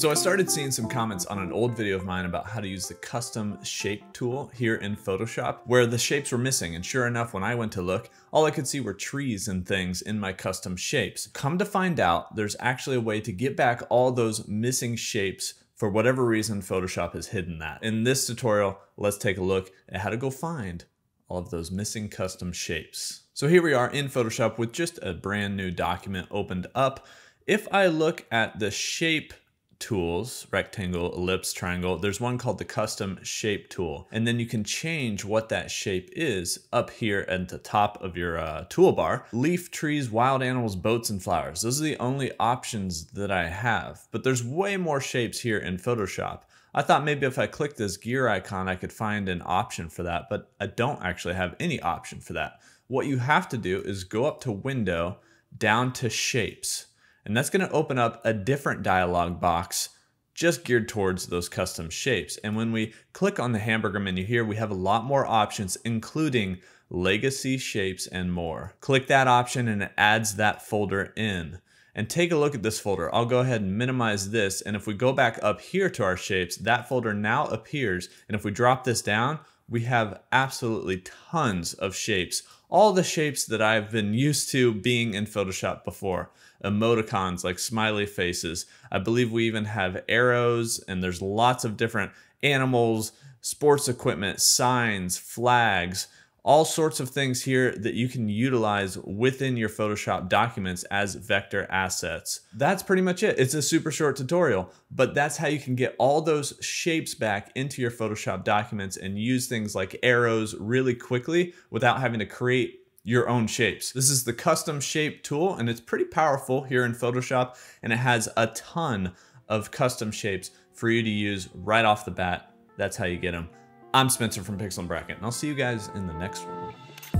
So I started seeing some comments on an old video of mine about how to use the custom shape tool here in Photoshop where the shapes were missing and sure enough when I went to look all I could see were trees and things in my custom shapes. Come to find out there's actually a way to get back all those missing shapes for whatever reason Photoshop has hidden that. In this tutorial let's take a look at how to go find all of those missing custom shapes. So here we are in Photoshop with just a brand new document opened up. If I look at the shape tools, rectangle, ellipse, triangle, there's one called the custom shape tool. And then you can change what that shape is up here at the top of your uh, toolbar. Leaf, trees, wild animals, boats, and flowers. Those are the only options that I have, but there's way more shapes here in Photoshop. I thought maybe if I click this gear icon, I could find an option for that, but I don't actually have any option for that. What you have to do is go up to window, down to shapes. And that's going to open up a different dialog box just geared towards those custom shapes. And when we click on the hamburger menu here, we have a lot more options, including legacy shapes and more. Click that option and it adds that folder in. And take a look at this folder. I'll go ahead and minimize this. And if we go back up here to our shapes, that folder now appears. And if we drop this down, we have absolutely tons of shapes. All the shapes that I've been used to being in Photoshop before emoticons like smiley faces. I believe we even have arrows and there's lots of different animals, sports equipment, signs, flags, all sorts of things here that you can utilize within your Photoshop documents as vector assets. That's pretty much it. It's a super short tutorial, but that's how you can get all those shapes back into your Photoshop documents and use things like arrows really quickly without having to create your own shapes. This is the custom shape tool and it's pretty powerful here in Photoshop and it has a ton of custom shapes for you to use right off the bat. That's how you get them. I'm Spencer from Pixel and Bracket and I'll see you guys in the next one.